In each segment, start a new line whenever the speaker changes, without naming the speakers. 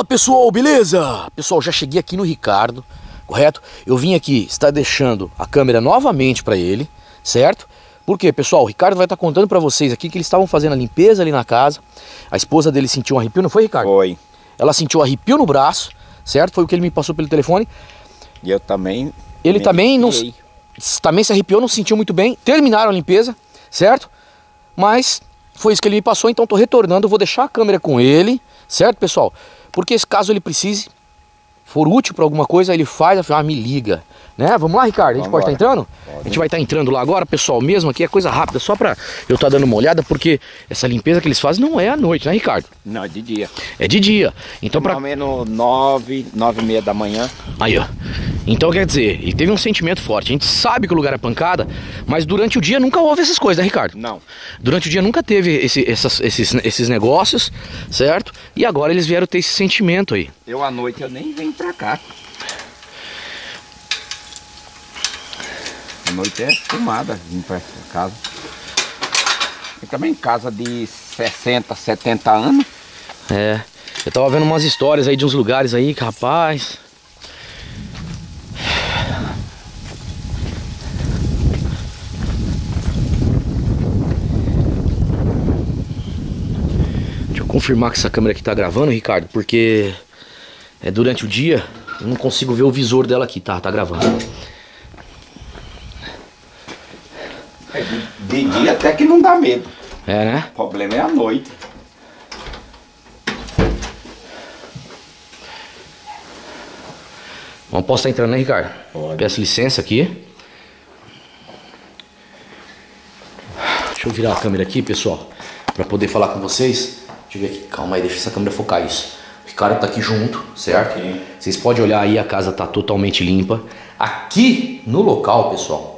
Fala pessoal, beleza? Pessoal, já cheguei aqui no Ricardo, correto? Eu vim aqui estar deixando a câmera novamente para ele, certo? Porque, pessoal, o Ricardo vai estar contando para vocês aqui que eles estavam fazendo a limpeza ali na casa. A esposa dele sentiu um arrepio, não foi, Ricardo?
Foi.
Ela sentiu arrepio no braço, certo? Foi o que ele me passou pelo telefone.
E eu também.
Ele também não também se arrepiou, não se sentiu muito bem. Terminaram a limpeza, certo? Mas foi isso que ele me passou, então tô retornando, vou deixar a câmera com ele, certo, pessoal? Porque se caso ele precise, for útil para alguma coisa, ele faz, ah, me liga, né? Vamos lá, Ricardo, a gente pode estar
Vambora.
entrando? A gente vai estar entrando lá agora, pessoal, mesmo aqui é coisa rápida, só para eu estar dando uma olhada, porque essa limpeza que eles fazem não é à noite, né, Ricardo?
Não, de dia.
É de dia. Então para
menos nove, nove e meia da manhã.
Aí, ó. Então quer dizer, ele teve um sentimento forte. A gente sabe que o lugar é pancada, mas durante o dia nunca houve essas coisas, né, Ricardo?
Não.
Durante o dia nunca teve esse- essas- esses, esses negócios, certo? E agora eles vieram ter esse sentimento aí.
Eu à noite eu nem venho pra cá. À noite é fumada vir pra essa casa. E também casa de 60, 70 anos.
É. Eu tava vendo umas histórias aí de uns lugares aí que, rapaz. Deixa eu confirmar que essa câmera aqui tá gravando, Ricardo, porque é durante o dia eu não consigo ver o visor dela aqui, tá? Tá gravando.
É, de, de dia até que não dá medo.
É, né?
O problema é à noite.
Bom, posso estar entrando, né, Ricardo?
Pode.
Peço licença aqui. Deixa eu virar a câmera aqui, pessoal, para poder falar com vocês. Deixa eu ver aqui, calma aí, deixa essa câmera focar isso. O Ricardo tá aqui junto, certo? Vocês podem olhar aí, a casa tá totalmente limpa. Aqui no local, pessoal,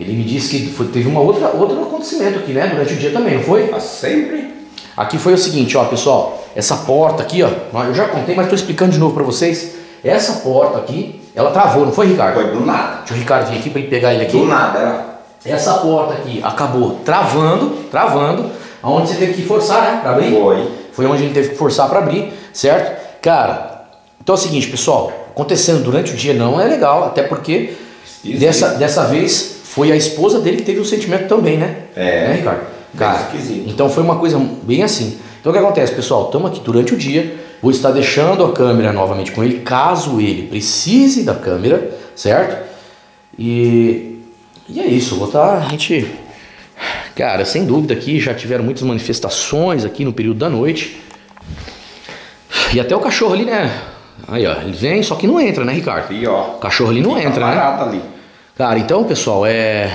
ele me disse que foi- teve uma outra, outro acontecimento aqui, né? Durante o dia também, não foi?
Tá sempre.
Aqui foi o seguinte, ó, pessoal, essa porta aqui, ó, eu já contei, mas tô explicando de novo para vocês. Essa porta aqui, ela travou, não foi, Ricardo?
Foi do nada.
Deixa o Ricardo vir aqui para pegar ele aqui.
Do nada. Era
Essa porta aqui acabou travando, travando, aonde você teve que forçar, né, para abrir?
Foi.
Foi onde ele teve que forçar para abrir, certo? Cara, então é o seguinte, pessoal, acontecendo durante o dia não é legal, até porque dessa, dessa vez foi a esposa dele que teve o sentimento também, né?
É.
Né, Ricardo? Cara,
esquisito.
então foi uma coisa bem assim. Então o que acontece, pessoal? Estamos aqui durante o dia. Vou estar deixando a câmera novamente com ele, caso ele precise da câmera, certo? E, e é isso. Vou estar. A gente. Cara, sem dúvida aqui já tiveram muitas manifestações aqui no período da noite. E até o cachorro ali, né? Aí, ó, ele vem, só que não entra, né, Ricardo?
E ó.
O cachorro ali não entra, né?
ali.
Cara, então, pessoal, é.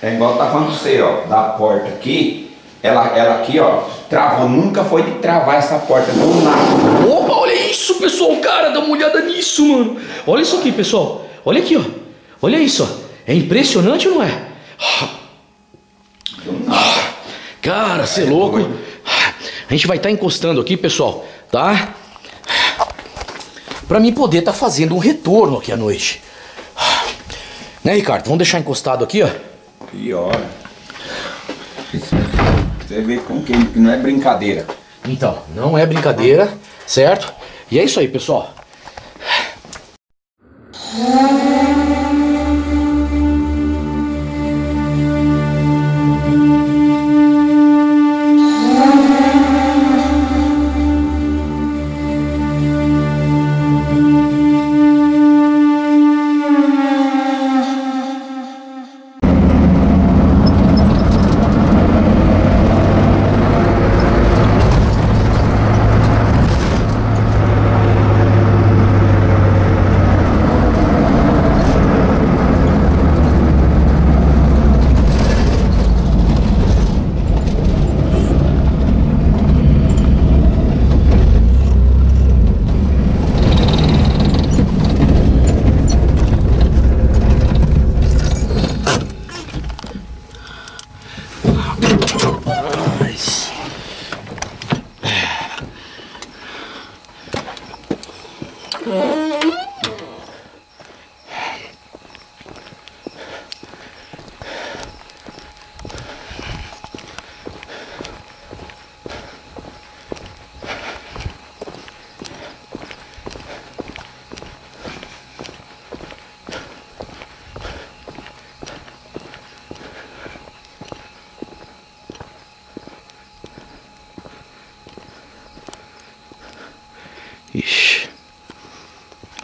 É igual tá falando você, ó, da porta aqui, ela, ela aqui, ó, travou, nunca foi de travar essa porta do nada.
Opa, olha isso, pessoal, cara, dá uma olhada nisso, mano. Olha isso aqui, pessoal. Olha aqui, ó. Olha isso, ó. É impressionante ou não é? Cara, você é louco. A gente vai estar encostando aqui, pessoal, tá? Pra mim poder estar fazendo um retorno aqui à noite. Né, Ricardo? Vamos deixar encostado aqui, ó.
Pior. Você vê com quem que não é brincadeira.
Então, não é brincadeira, certo? E é isso aí, pessoal.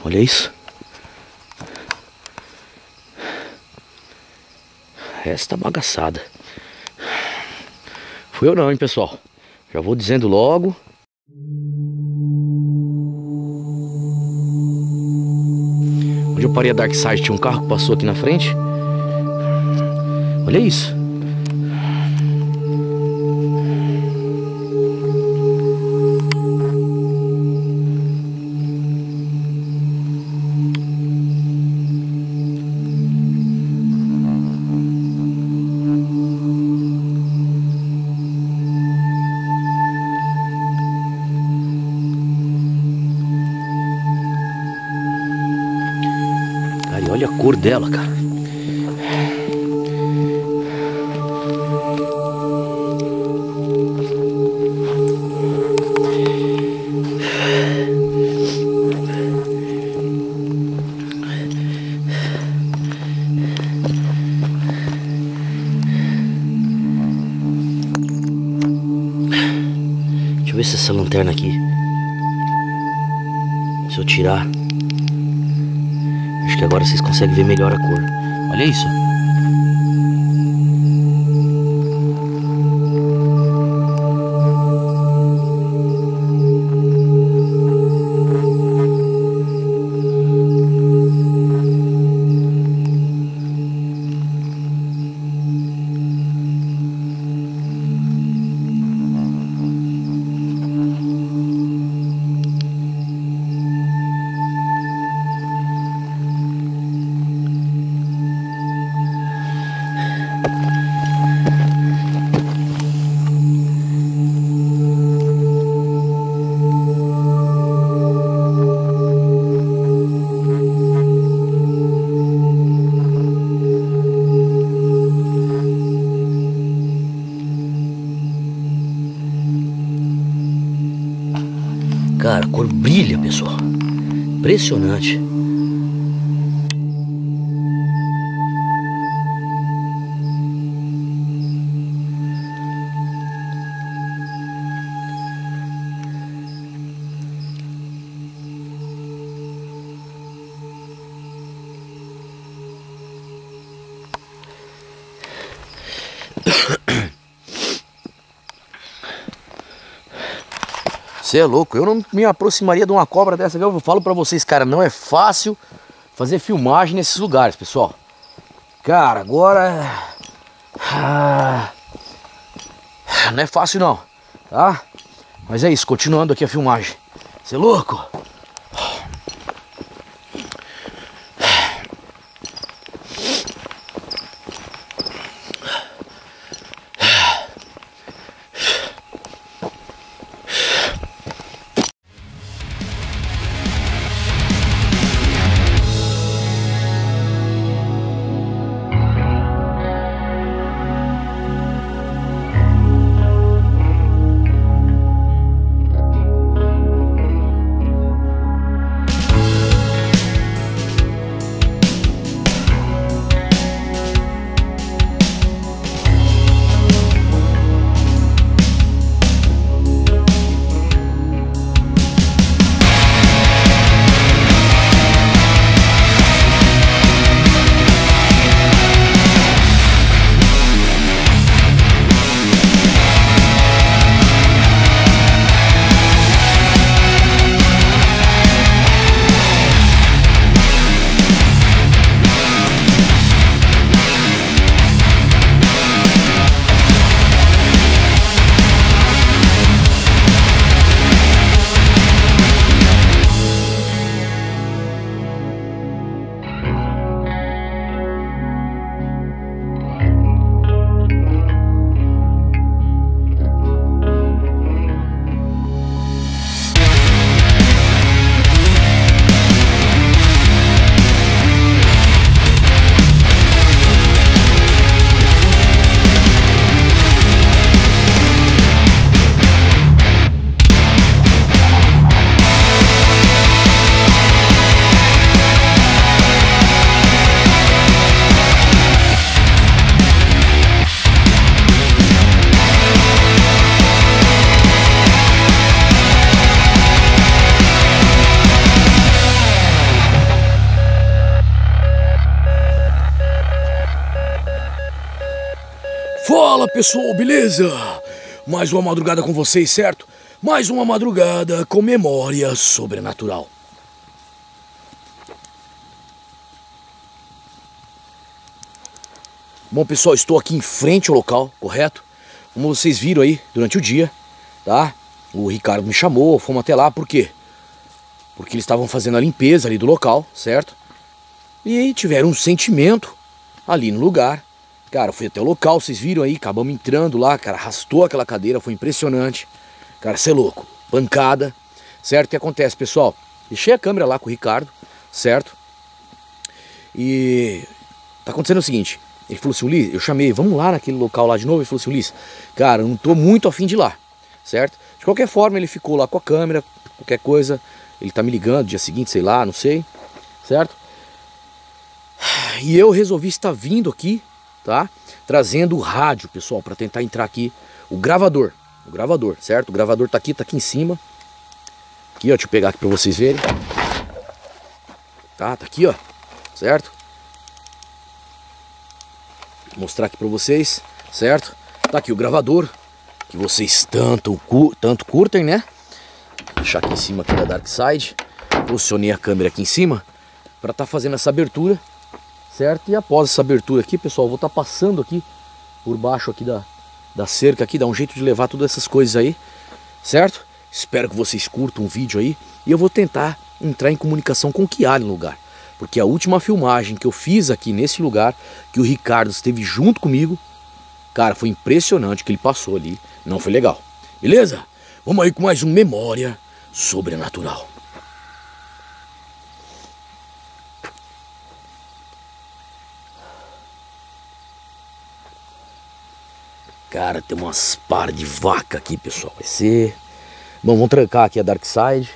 Olha isso. Esta bagaçada. Fui eu não, hein, pessoal. Já vou dizendo logo. Onde eu parei a Dark Side, tinha um carro que passou aqui na frente. Olha isso. Dela, cara. Deixa eu ver se essa lanterna aqui. Agora vocês conseguem ver melhor a cor. Olha isso. Impressionante. Você é louco, eu não me aproximaria de uma cobra dessa. Eu falo pra vocês, cara, não é fácil fazer filmagem nesses lugares, pessoal. Cara, agora... ah, Não é fácil não, tá? Mas é isso, continuando aqui a filmagem. Você é louco? Beleza? Mais uma madrugada com vocês, certo? Mais uma madrugada com memória sobrenatural. Bom pessoal, estou aqui em frente ao local, correto? Como vocês viram aí durante o dia, tá? O Ricardo me chamou, fomos até lá, por quê? Porque eles estavam fazendo a limpeza ali do local, certo? E tiveram um sentimento ali no lugar. Cara, fui até o local, vocês viram aí, acabamos entrando lá, cara, arrastou aquela cadeira, foi impressionante. Cara, você é louco, pancada, certo? O que acontece, pessoal? Deixei a câmera lá com o Ricardo, certo? E tá acontecendo o seguinte, ele falou assim, Ulisses, eu chamei, vamos lá naquele local lá de novo. Ele falou assim, Ulisses, cara, não tô muito afim de ir lá, certo? De qualquer forma, ele ficou lá com a câmera, qualquer coisa, ele tá me ligando dia seguinte, sei lá, não sei, certo? E eu resolvi estar vindo aqui, tá? Trazendo o rádio, pessoal, para tentar entrar aqui, o gravador, o gravador, certo? O gravador tá aqui, tá aqui em cima. Aqui, ó, deixa eu pegar aqui para vocês verem. Tá, tá aqui, ó, certo? mostrar aqui para vocês, certo? Tá aqui o gravador, que vocês tanto, tanto curtem, né? Vou deixar aqui em cima aqui da Dark Side. Posicionei a câmera aqui em cima para estar tá fazendo essa abertura, certo? E após essa abertura aqui, pessoal, vou estar tá passando aqui por baixo aqui da, da cerca aqui, dá um jeito de levar todas essas coisas aí, certo? Espero que vocês curtam o vídeo aí e eu vou tentar entrar em comunicação com o há no lugar. Porque a última filmagem que eu fiz aqui nesse lugar, que o Ricardo esteve junto comigo, cara, foi impressionante o que ele passou ali. Não foi legal. Beleza? Vamos aí com mais um Memória Sobrenatural. Cara, tem umas par de vaca aqui, pessoal. Vai ser. Bom, vamos trancar aqui a Dark Side.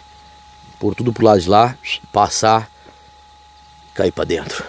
Pôr tudo pro lado de lá. Passar cair para dentro.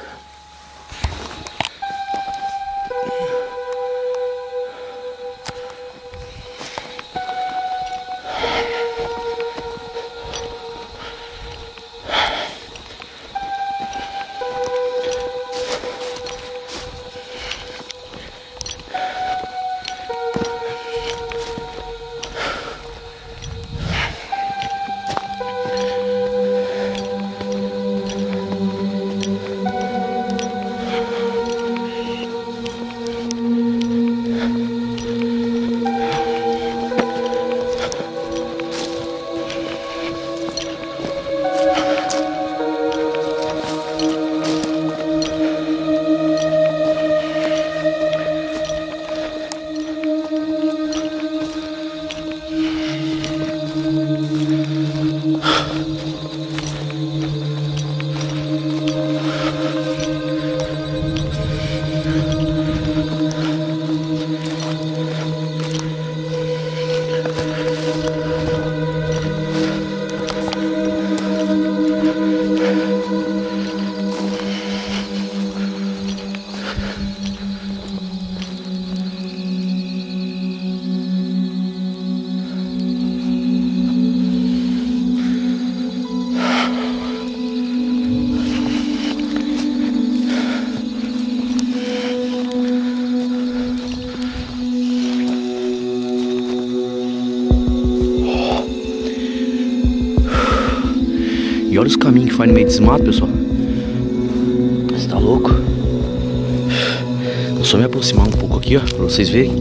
Olha os caminhos que faz no meio desse mato, pessoal. Você tá louco? Vou só me aproximar um pouco aqui, ó, pra vocês verem.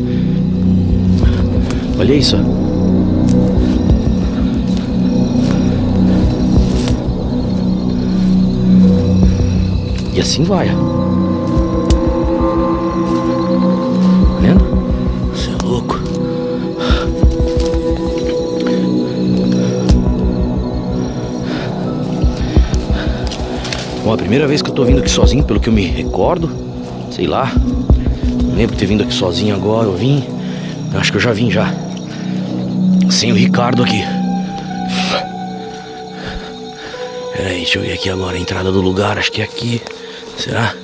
Olha isso, ó. E assim vai, ó. Bom, a primeira vez que eu tô vindo aqui sozinho, pelo que eu me recordo, sei lá. Lembro de ter vindo aqui sozinho agora, eu vim. Acho que eu já vim já. Sem o Ricardo aqui. Pera aí, deixa eu ver aqui agora a entrada do lugar, acho que é aqui. Será?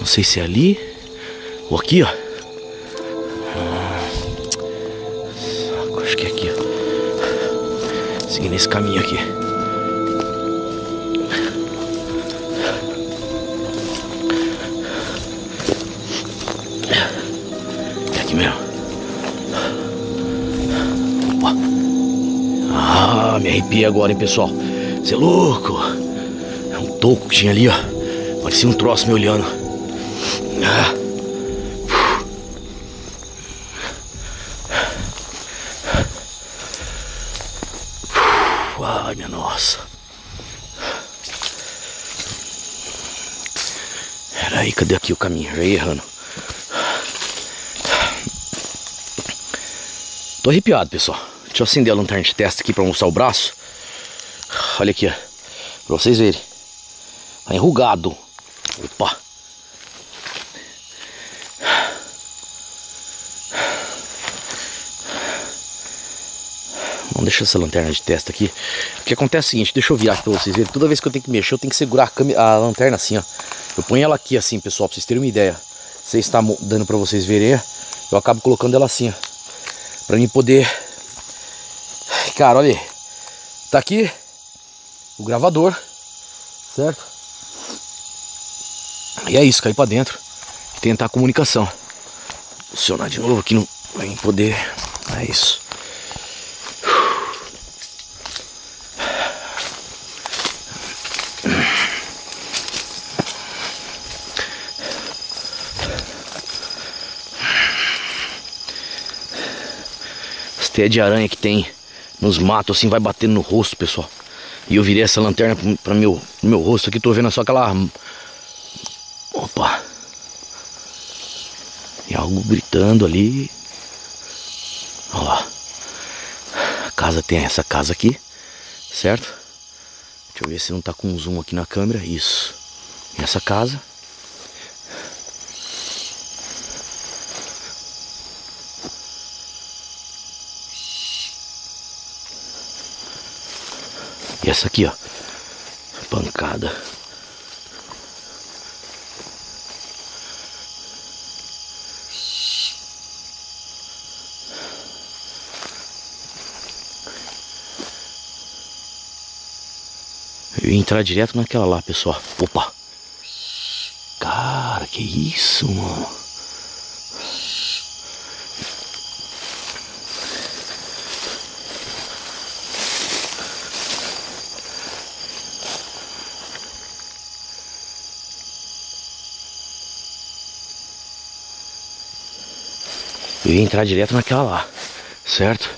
Não sei se é ali ou aqui, ó. Acho que é aqui, ó. Seguindo esse caminho aqui. Arrepiei agora, hein, pessoal. Você é louco. É um toco que tinha ali, ó. Parecia um troço me olhando. Ah. Ai, minha nossa. Peraí, cadê aqui o caminho? Já errando. Tô arrepiado, pessoal. Deixa eu acender a lanterna de testa aqui pra mostrar o braço. Olha aqui, ó. Pra vocês verem. Tá enrugado. Opa. Vamos deixar essa lanterna de testa aqui. O que acontece é o seguinte, deixa eu virar aqui pra vocês verem. Toda vez que eu tenho que mexer, eu tenho que segurar a, a lanterna assim, ó. Eu ponho ela aqui assim, pessoal, pra vocês terem uma ideia. Se está dando pra vocês verem, eu acabo colocando ela assim, ó. Pra mim poder... Cara, olha aí. Tá aqui o gravador, certo? E é isso, cair pra dentro e tentar a comunicação. Funcionar de novo aqui. Pra mim poder... É isso. teia de aranha que tem nos matos assim vai batendo no rosto, pessoal. E eu virei essa lanterna para meu meu rosto aqui, tô vendo só aquela Opa. E algo gritando ali. Olha lá. A casa tem essa casa aqui, certo? Deixa eu ver se não tá com zoom aqui na câmera. Isso. Essa casa. E essa aqui, ó. Pancada. Eu ia entrar direto naquela lá, pessoal. Opa! Cara, que isso, mano? Eu ia entrar direto naquela lá, certo?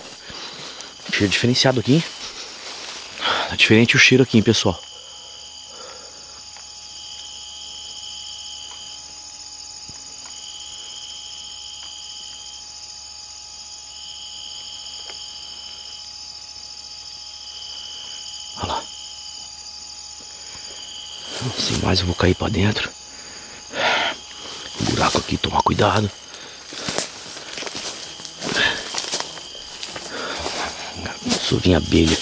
Cheiro diferenciado aqui. Tá diferente o cheiro aqui, hein, pessoal. Olha lá. Sem mais eu vou cair pra dentro. Buraco aqui, tomar cuidado. Só vinha abelha.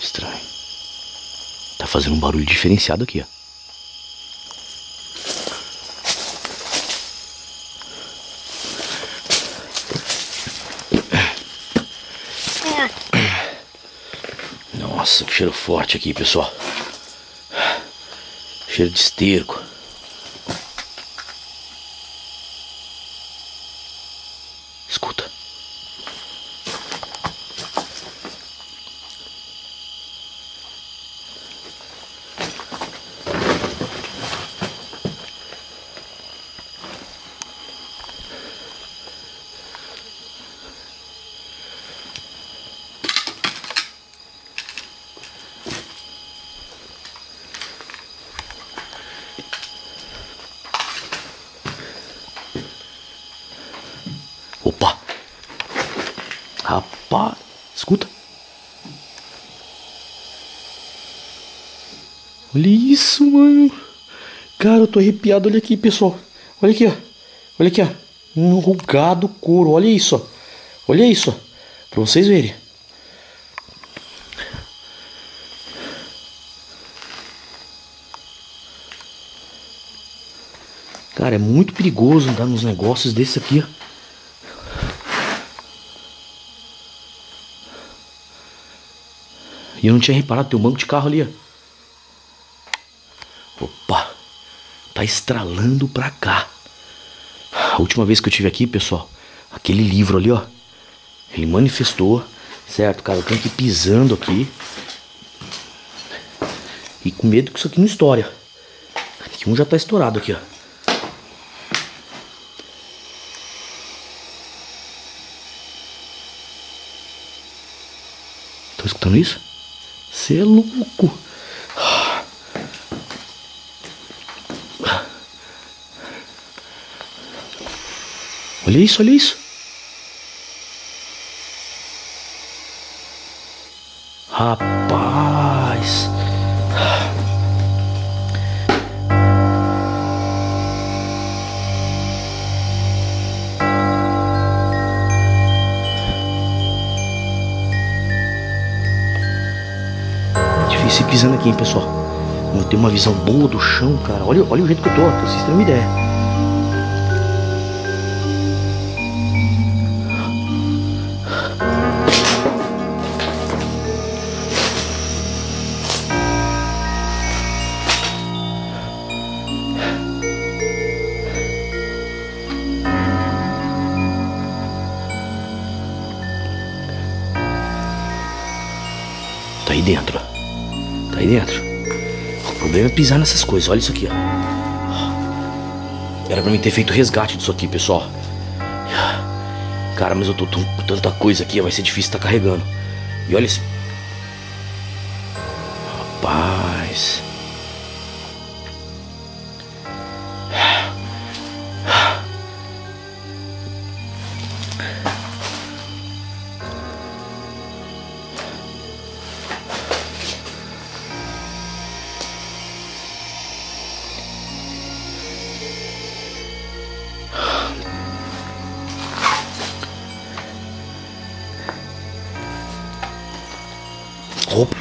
Estranho. Tá fazendo um barulho diferenciado aqui, ó. Nossa, que cheiro forte aqui, pessoal. Cheiro de esterco. Escuta. Opa! Rapaz, escuta. Olha isso, mano. Cara, eu tô arrepiado. Olha aqui, pessoal. Olha aqui, ó. Olha aqui, ó. Enrugado couro. Olha isso, ó. Olha isso, ó. Pra vocês verem. Cara, é muito perigoso andar nos negócios desse aqui. E eu não tinha reparado, tem um banco de carro ali, ó. Opa, tá estralando pra cá. A última vez que eu tive aqui, pessoal, aquele livro ali, ó. Ele manifestou, certo, cara? Eu tenho que ir pisando aqui. E com medo que isso aqui não estoure. Aqui um já tá estourado aqui, ó. Tô escutando isso? Você é louco. Olha isso, olha isso. Rapaz. Difícil ir pisando aqui, hein, pessoal. Não uma visão boa do chão, cara. Olha, olha o jeito que eu tô, pra vocês terem uma ideia. O problema é pisar nessas coisas. Olha isso aqui, ó. Era pra mim ter feito resgate disso aqui, pessoal. Cara, mas eu tô com tanta coisa aqui, vai ser difícil estar tá carregando. E olha esse. Opa.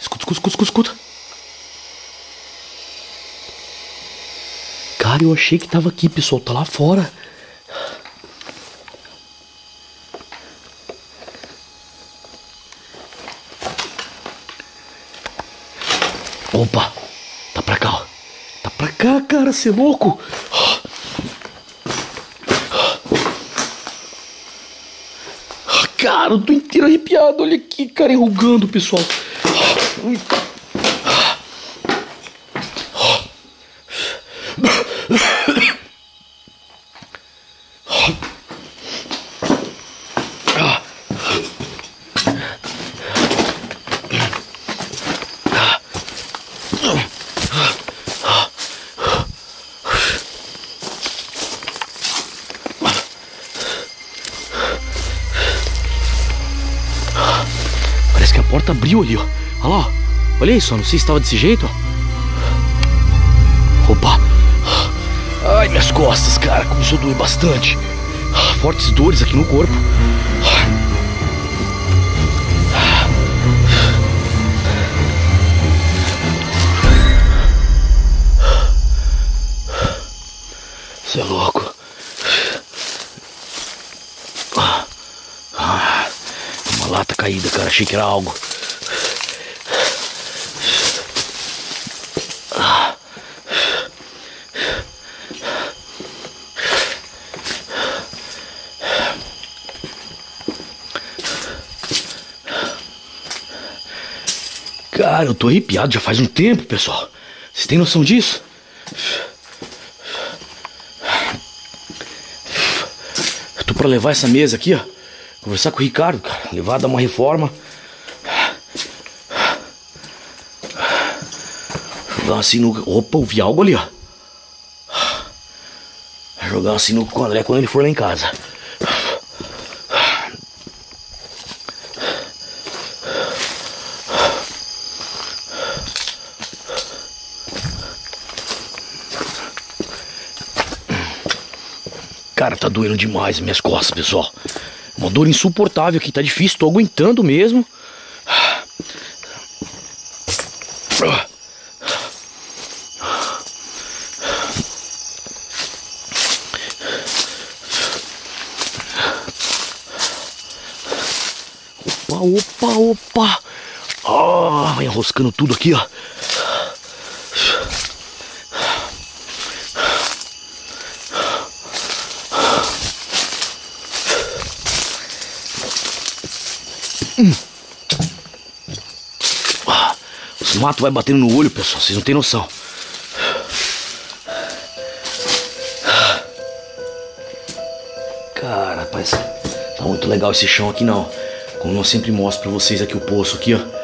Escuta, escuta, escuta, escuta. Cara, eu achei que tava aqui, pessoal. Tá lá fora. Opa, tá pra cá, ó. Tá pra é louco. Cara, eu tô inteiro arrepiado. Olha aqui, cara, enrugando, pessoal. Parece que a porta abriu ali, ó. Olha lá, ó. Olha isso. Não sei se estava desse jeito. Opa! Ai, minhas costas, cara. Começou a doer bastante. Fortes dores aqui no corpo. Você é louco. Uma lata caída, cara. Achei que era algo. Cara, eu tô arrepiado já faz um tempo, pessoal. Vocês têm noção disso? Eu tô pra levar essa mesa aqui, ó. Conversar com o Ricardo, cara. Levar, dar uma reforma. Jogar assim no. Opa, eu vi algo ali, ó. Jogar assim no com o André quando ele for lá em casa. Doendo demais minhas costas, pessoal. Uma dor insuportável aqui, tá difícil, tô aguentando mesmo. Opa, opa, opa. Ah, vai enroscando tudo aqui, ó. Os matos vai batendo no olho, pessoal. Vocês não têm noção. Cara, rapaz, tá muito legal esse chão aqui não. Como eu sempre mostro pra vocês aqui o poço aqui, ó.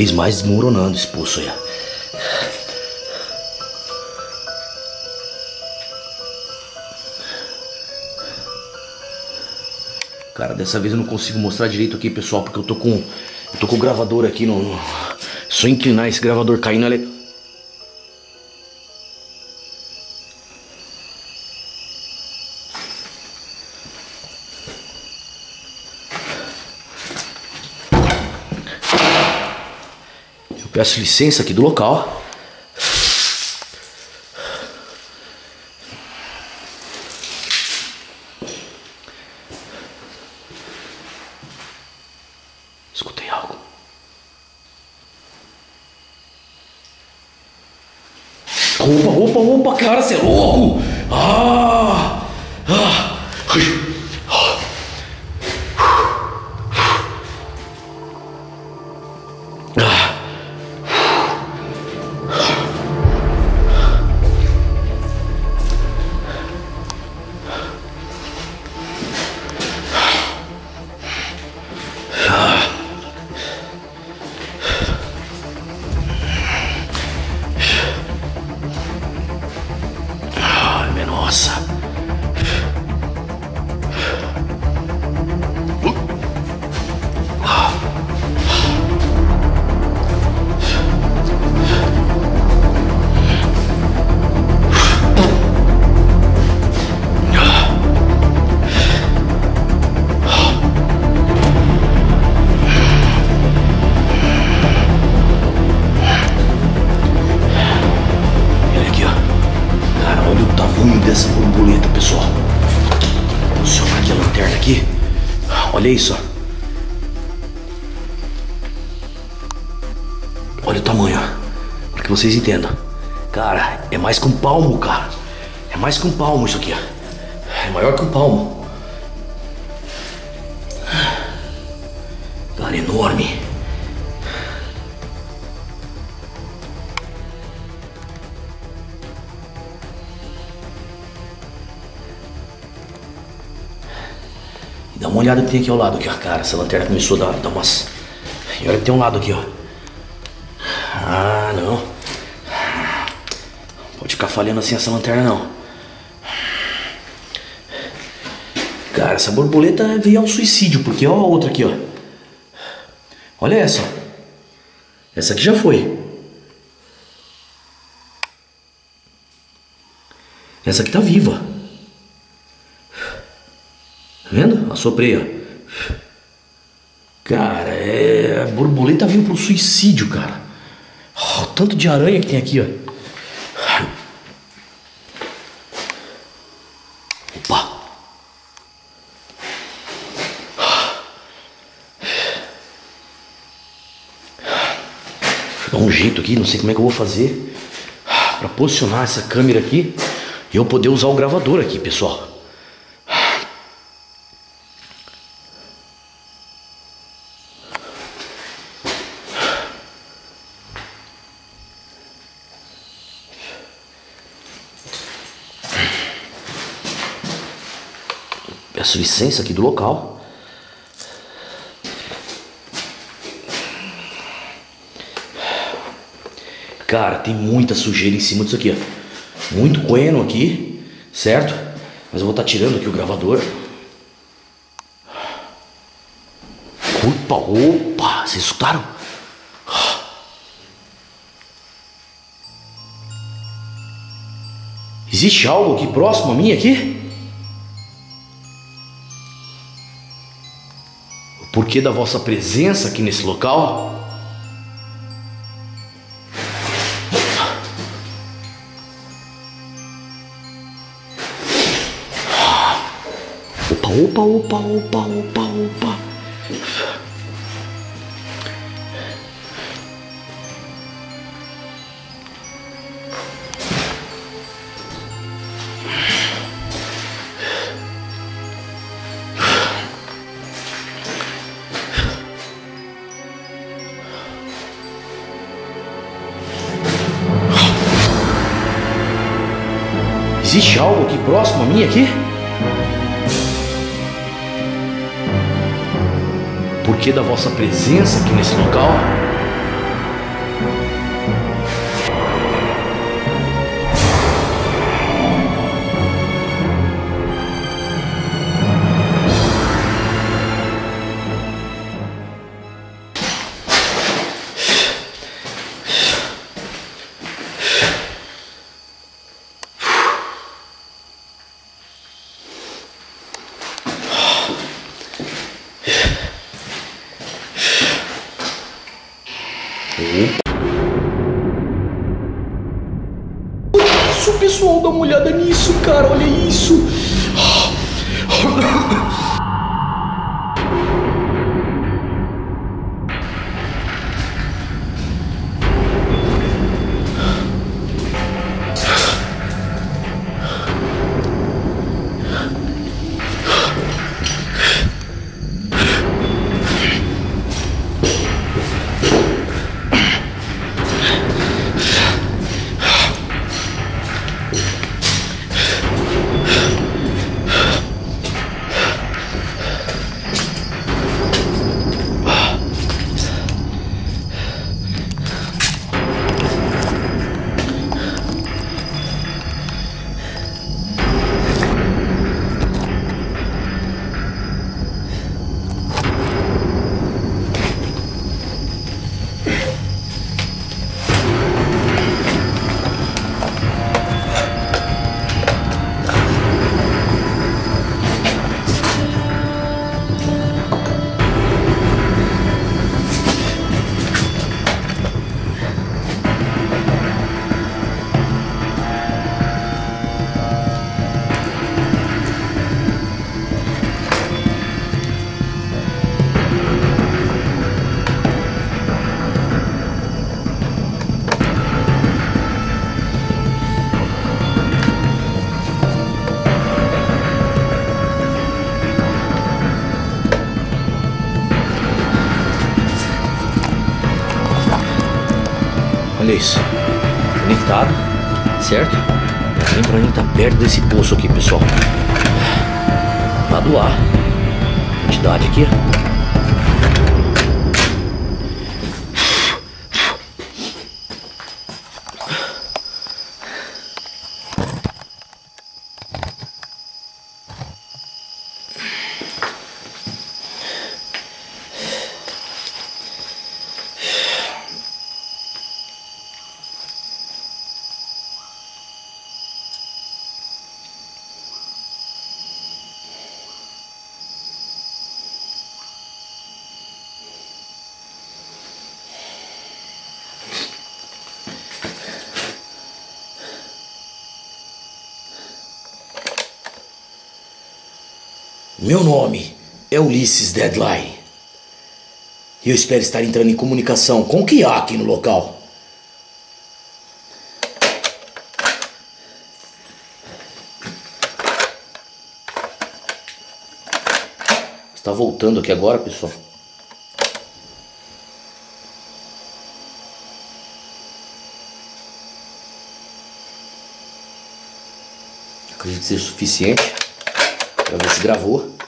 Vez mais desmoronando aí. ó. Cara, dessa vez eu não consigo mostrar direito aqui, pessoal, porque eu tô com. Eu tô com o gravador aqui no. no inclinar esse gravador caindo, ele. Peço licença aqui do local. Que um palmo, cara. É mais que um palmo isso aqui. É maior que um palmo. Cara, enorme. Dá uma olhada que tem aqui ao lado aqui. Cara, essa lanterna começou a dar, dar umas. E olha que tem um lado aqui, ó. Falhando assim essa lanterna não. Cara, essa borboleta veio ao suicídio, porque ó a outra aqui, ó. Olha essa. Essa aqui já foi. Essa aqui tá viva. Tá vendo? Assoprei, ó. Cara, é. A borboleta veio pro suicídio, cara. Oh, tanto de aranha que tem aqui, ó. Opa! Vou um jeito aqui, não sei como é que eu vou fazer para posicionar essa câmera aqui e eu poder usar o gravador aqui, pessoal. Peço licença aqui do local. Cara, tem muita sujeira em cima disso aqui, ó. Muito coeno aqui, certo? Mas eu vou estar tirando aqui o gravador. Opa, opa, vocês escutaram? Existe algo aqui próximo a mim aqui? O porquê da vossa presença aqui nesse local? Opa, opa, opa, opa. Existe algo aqui próximo a mim aqui? Porquê da vossa presença aqui nesse local? Certo? Nem pra mim tá perto desse poço aqui, pessoal. Tá do ar. Quantidade aqui, ó. Meu nome é Ulisses Deadline. E eu espero estar entrando em comunicação com o que há aqui no local. Está voltando aqui agora, pessoal. Acredito que seja suficiente para ver se gravou.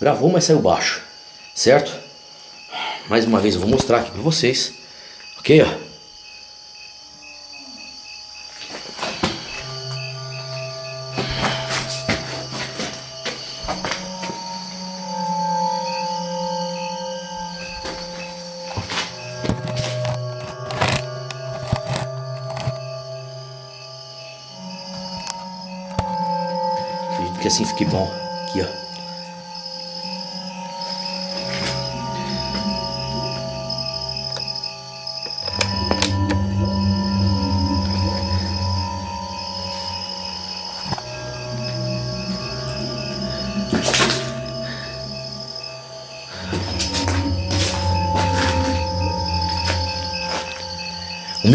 Gravou, mas saiu baixo, certo? Mais uma vez eu vou mostrar aqui pra vocês. Ok, ó. Que assim fique bom.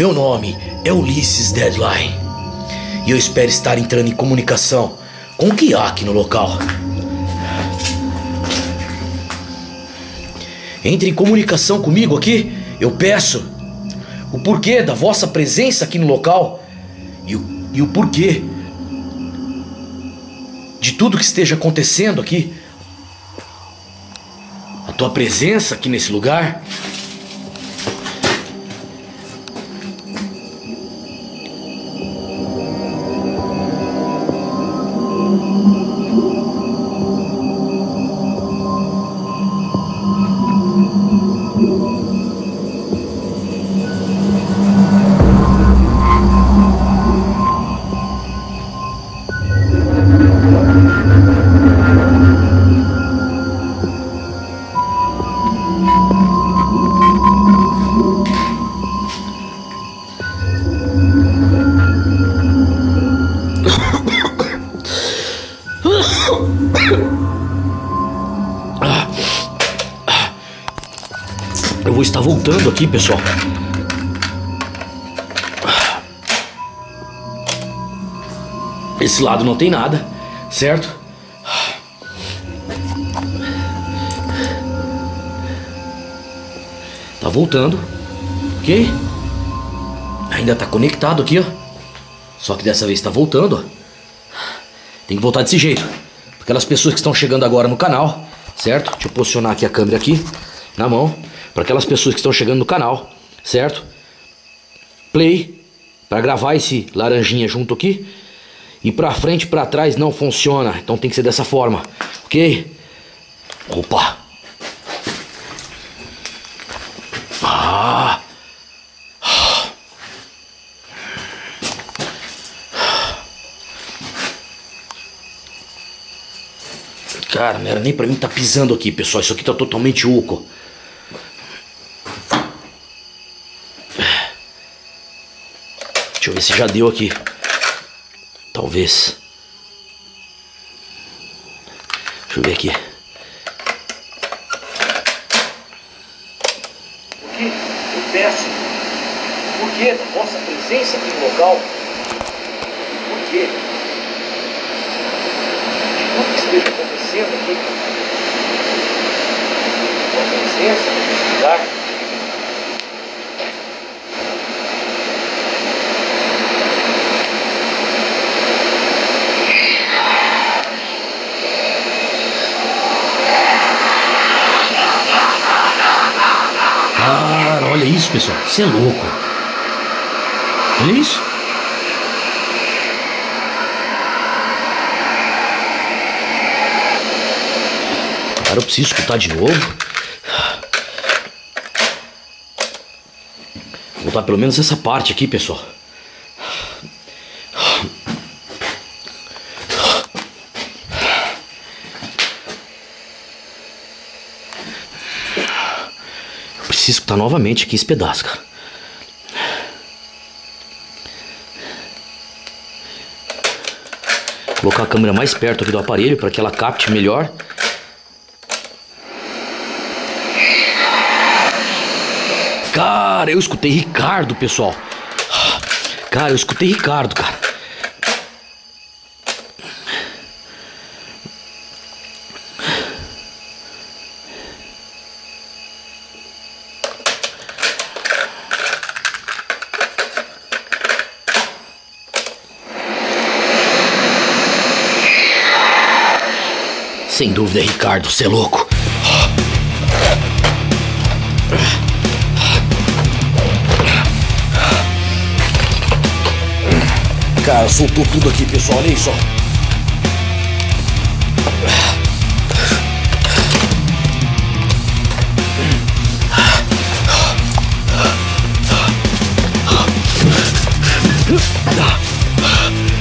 Meu nome é Ulisses Deadline. E eu espero estar entrando em comunicação com o que há aqui no local. Entre em comunicação comigo aqui, eu peço o porquê da vossa presença aqui no local e o, e o porquê de tudo que esteja acontecendo aqui. A tua presença aqui nesse lugar. Aqui, pessoal. Esse lado não tem nada, certo? Tá voltando, ok? Ainda tá conectado aqui, ó. Só que dessa vez tá voltando, ó. Tem que voltar desse jeito. Aquelas pessoas que estão chegando agora no canal, certo? Deixa eu posicionar aqui a câmera aqui, na mão. Para aquelas pessoas que estão chegando no canal, certo? Play para gravar esse laranjinha junto aqui. E pra frente e pra trás não funciona, então tem que ser dessa forma, ok? Opa! Ah! Cara, não era nem pra mim estar tá pisando aqui, pessoal. Isso aqui tá totalmente oco. Deixa eu ver se já deu aqui. Talvez. Deixa eu ver aqui.
que eu peço, por que da vossa presença aqui no local, por que de tudo que esteja acontecendo aqui, vossa presença nesse lugar,
Cara, olha isso, pessoal. Você é louco. Olha isso. Cara, eu preciso escutar de novo. Vou Voltar pelo menos essa parte aqui, pessoal. Escutar novamente aqui esse pedaço, cara. Colocar a câmera mais perto aqui do aparelho para que ela capte melhor. Cara, eu escutei Ricardo, pessoal. Cara, eu escutei Ricardo, cara. Sem dúvida, Ricardo, você é louco. Cara, soltou tudo aqui, pessoal. Olha isso, ó.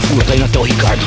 Vou tá indo até o Ricardo.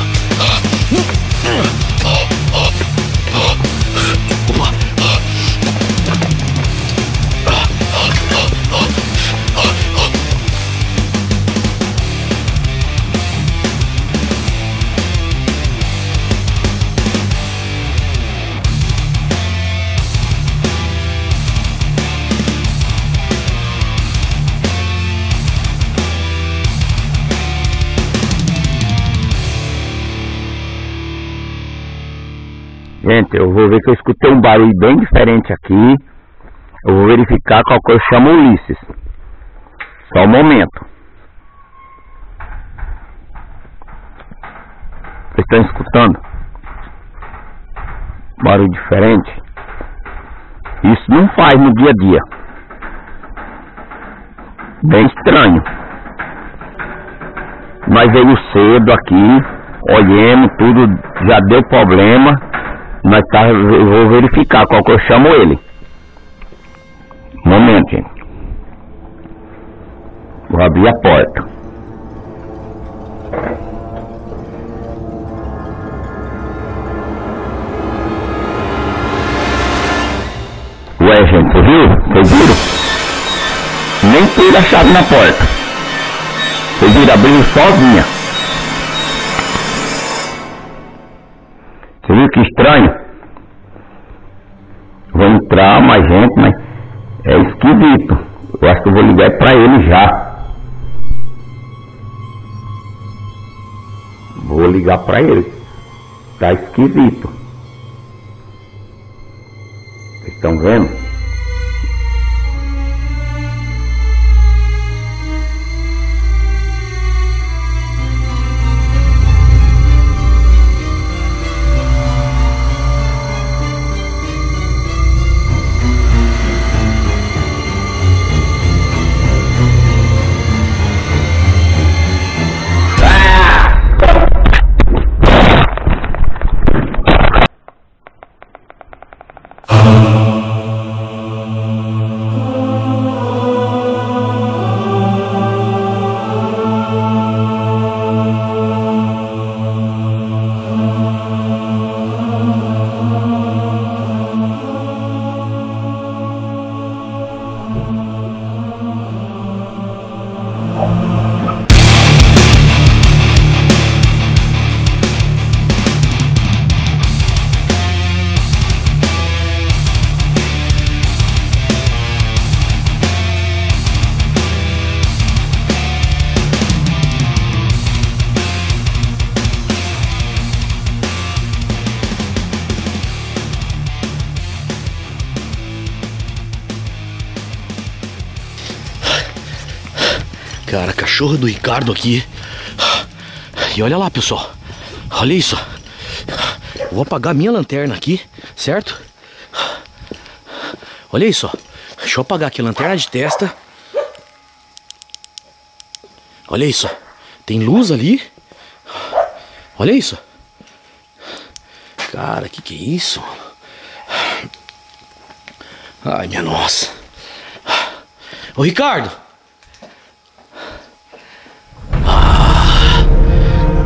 Gente, eu vou ver que eu escutei um barulho bem diferente aqui. Eu vou verificar qual que eu chamo Ulisses. Só um momento. Vocês estão escutando? Barulho diferente. Isso não faz no dia a dia. Bem estranho. Nós veio cedo aqui, olhemos, tudo já deu problema. Nós tá, eu vou verificar qual que eu chamo ele. Momento, gente. Vou abrir a porta. Ué, gente, você viu? Vocês viram? Nem pus a chave na porta. Vocês viram? Abriu sozinha. Que estranho? Vou entrar mais gente, mas é esquisito. Eu acho que eu vou ligar pra ele já. Vou ligar pra ele. Tá esquisito. Estão vendo?
Cachorra do Ricardo aqui. E olha lá, pessoal. Olha isso. Vou apagar minha lanterna aqui, certo? Olha isso. Deixa eu apagar aqui a lanterna de testa. Olha isso. Tem luz ali. Olha isso. Cara, que que é isso? Ai, minha nossa. Ô, Ricardo.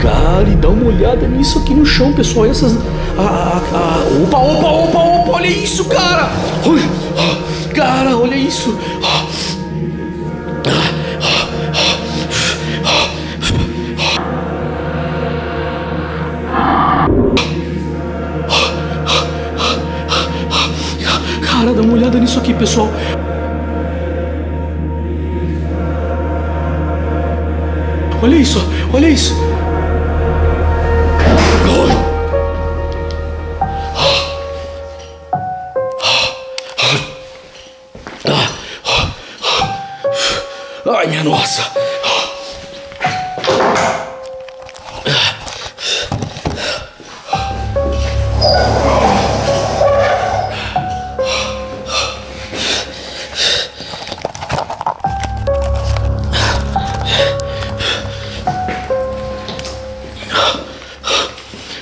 Cara, e dá uma olhada nisso aqui no chão, pessoal. Essas. a- a- a- Opa, opa, opa, opa, olha isso, cara! Ah, Cara, olha isso! Cara, dá uma olhada nisso aqui, pessoal. Olha isso, olha isso. nossa.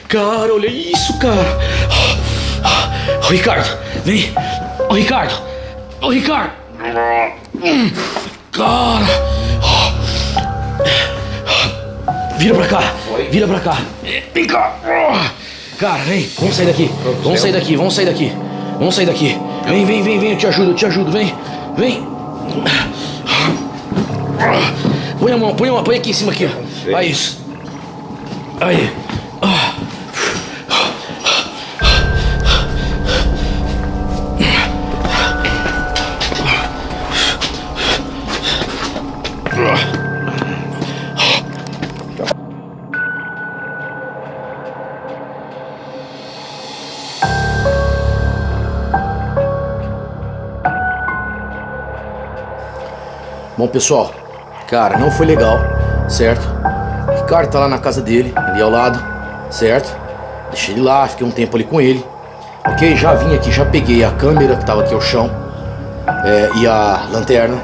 Cara, olha isso, cara. Ô, Ricardo, vem. Ô, Ricardo. Ô, Ricardo. Cara. Vira pra cá. Vira pra cá. Vem cá. Cara, vem. Vamos sair daqui. Vamos sair daqui. Vamos sair daqui. Vamos sair daqui. Vem, vem, vem, vem. Eu te ajudo, eu te ajudo. Vem. Vem. Põe a mão, põe a mão, põe aqui em cima aqui. ó. Aí, isso. Aí. Pessoal, cara, não foi legal, certo? O Ricardo tá lá na casa dele, ali ao lado, certo? Deixei ele lá, fiquei um tempo ali com ele. Ok? Já vim aqui, já peguei a câmera que tava aqui ao chão é, e a lanterna,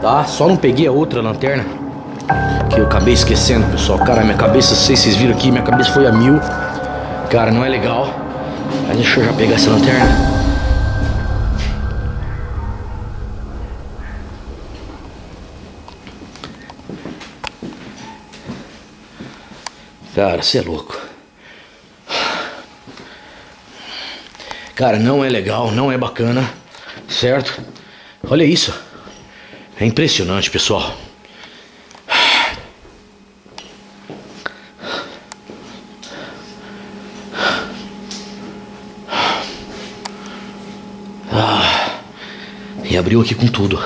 tá? Só não peguei a outra lanterna que eu acabei esquecendo, pessoal. Cara, minha cabeça, sei se vocês viram aqui, minha cabeça foi a mil. Cara, não é legal. Mas deixa eu já pegar essa lanterna. Cara, você é louco. Cara, não é legal, não é bacana, certo? Olha isso. É impressionante, pessoal. Ah, e abriu aqui com tudo.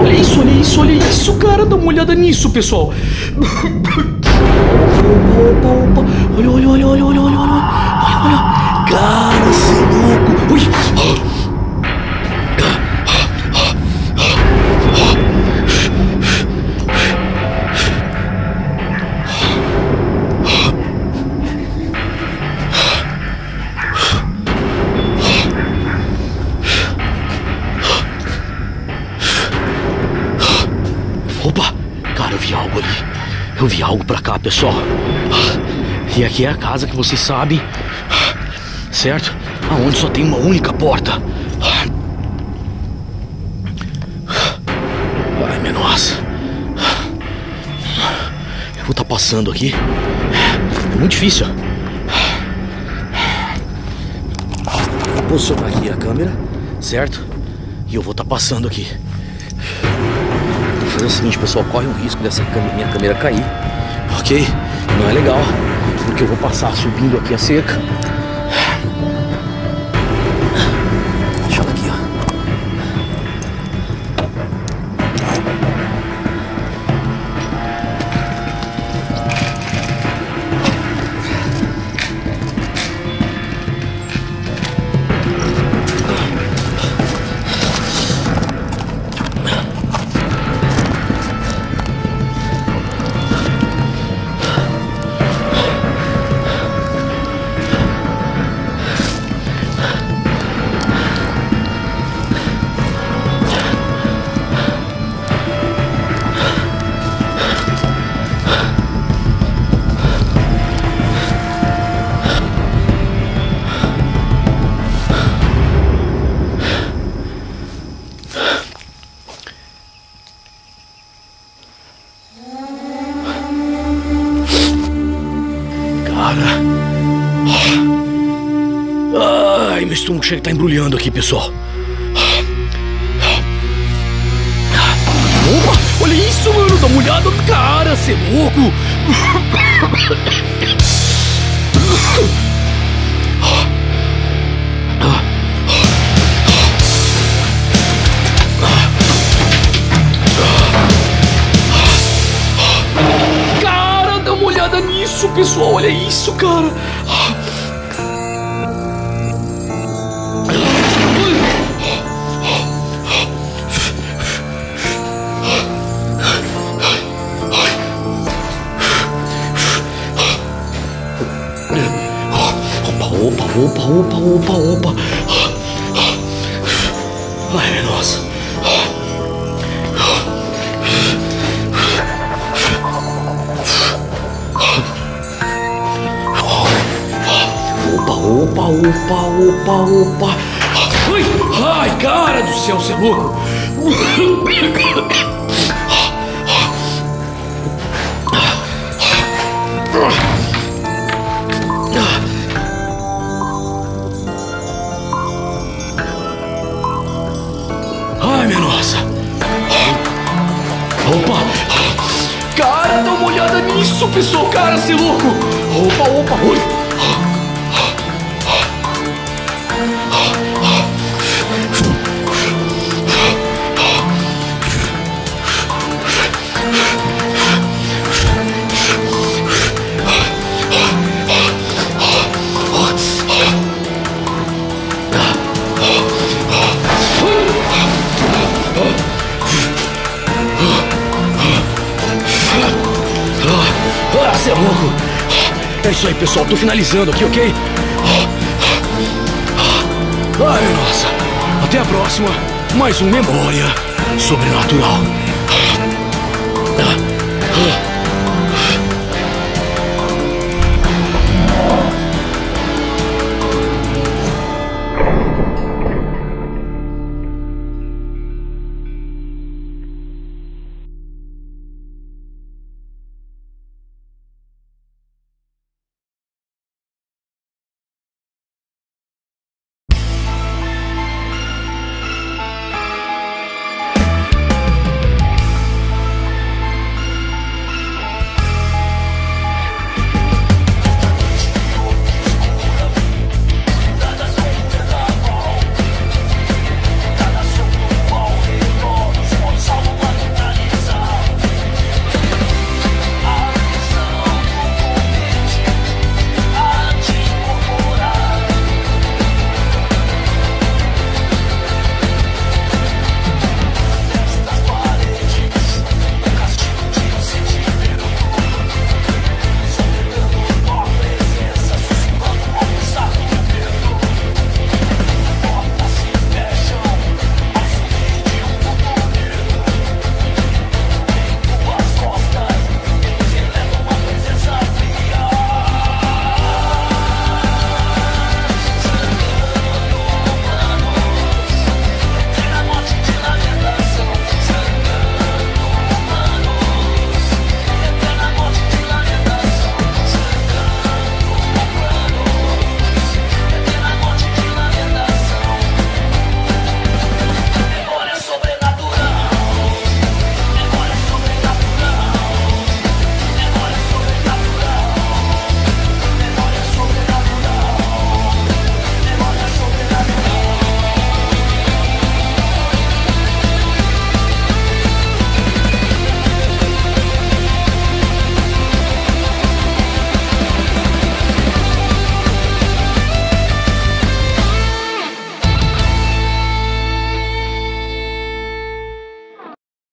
Olha isso, olha isso, olha isso, cara. Dá uma olhada nisso, pessoal. Opa, opa, opa. Olha, olha, olha, olha, olha, olha, olha. Olha. Cara, você é louco. Ui. Vi algo pra cá, pessoal. E aqui é a casa que vocês sabem, certo? Aonde só tem uma única porta. Ai, minha nossa. Eu vou estar passando aqui. É muito difícil. Vou posicionar aqui a câmera, certo? E eu vou estar passando aqui. O seguinte, pessoal, corre o risco dessa minha câmera cair, ok? Não é legal, porque eu vou passar subindo aqui a cerca. Meu estômago chega tá embrulhando aqui, pessoal. Opa, olha isso, mano. Dá uma olhada. Cara, você é louco. Cara, dá uma olhada nisso, pessoal. Olha isso, cara. opa, opa, opa. Ai, nossa. Opa, opa, opa, opa, opa. Ai, ai, cara do céu, você é louco. Olhada nisso, pessoal. Cara, você é louco. Opa, opa, oi. pessoal. Tô finalizando aqui, ok? Ai, nossa. Até a próxima. Mais um Memória Sobrenatural. Ah, ah. ah.